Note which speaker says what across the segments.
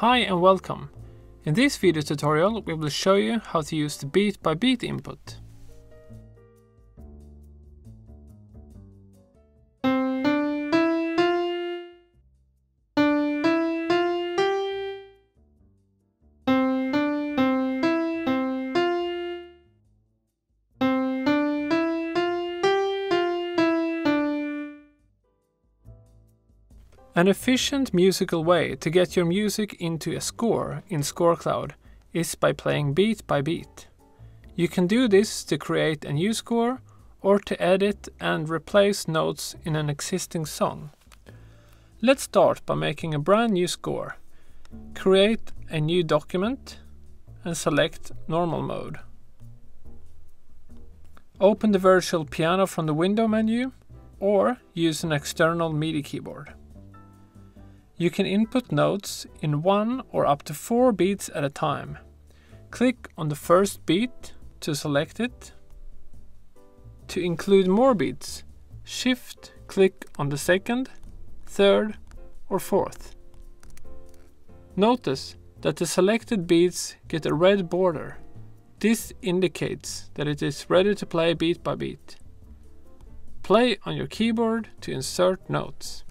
Speaker 1: Hi and welcome. In this video tutorial we will show you how to use the beat by beat input. An efficient musical way to get your music into a score in ScoreCloud is by playing beat by beat. You can do this to create a new score or to edit and replace notes in an existing song. Let's start by making a brand new score. Create a new document and select normal mode. Open the virtual piano from the window menu or use an external MIDI keyboard. You can input notes in one or up to four beats at a time. Click on the first beat to select it. To include more beats, shift click on the second, third or fourth. Notice that the selected beats get a red border. This indicates that it is ready to play beat by beat. Play on your keyboard to insert notes.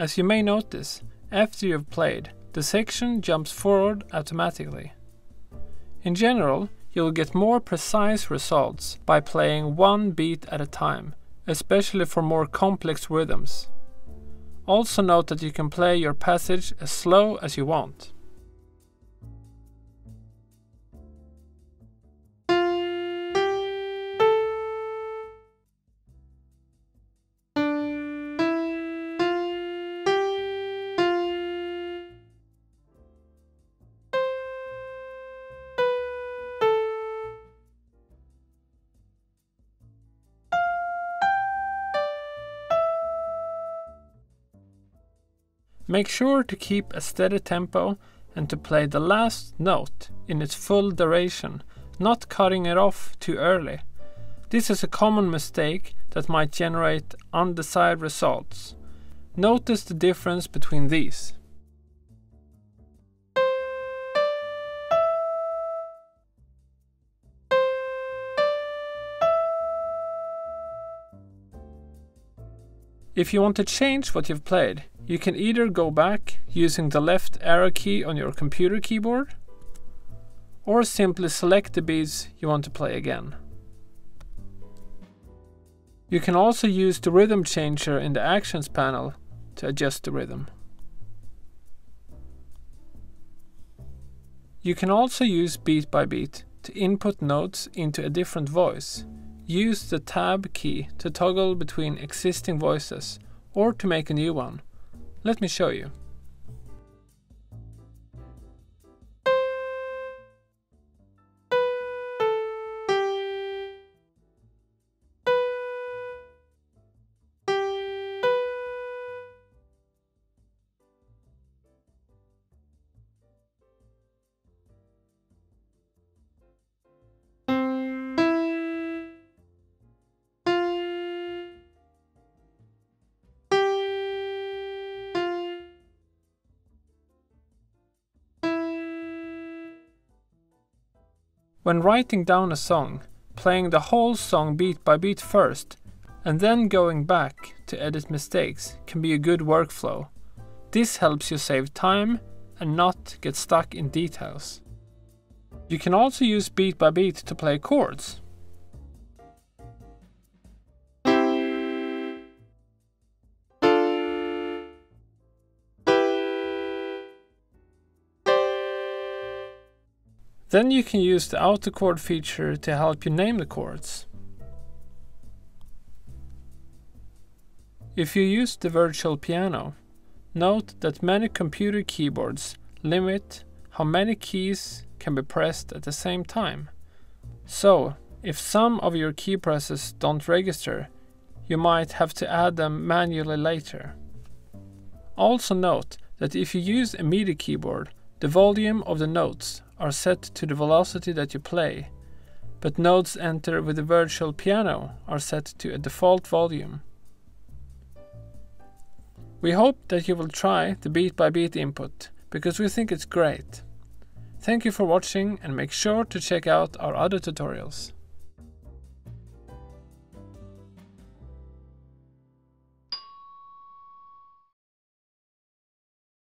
Speaker 1: As you may notice, after you have played, the section jumps forward automatically. In general, you will get more precise results by playing one beat at a time, especially for more complex rhythms. Also note that you can play your passage as slow as you want. Make sure to keep a steady tempo and to play the last note in its full duration, not cutting it off too early. This is a common mistake that might generate undesired results. Notice the difference between these. If you want to change what you've played, you can either go back using the left arrow key on your computer keyboard, or simply select the beats you want to play again. You can also use the rhythm changer in the Actions panel to adjust the rhythm. You can also use beat by beat to input notes into a different voice. Use the Tab key to toggle between existing voices or to make a new one. Let me show you. When writing down a song, playing the whole song beat by beat first, and then going back to edit mistakes can be a good workflow. This helps you save time and not get stuck in details. You can also use beat by beat to play chords. Then you can use the auto chord feature to help you name the chords. If you use the virtual piano, note that many computer keyboards limit how many keys can be pressed at the same time. So, if some of your key presses don't register, you might have to add them manually later. Also note that if you use a MIDI keyboard, the volume of the notes are set to the velocity that you play. but notes entered with the virtual piano are set to a default volume. We hope that you will try the beat by beat input because we think it's great. Thank you for watching and make sure to check out our other tutorials.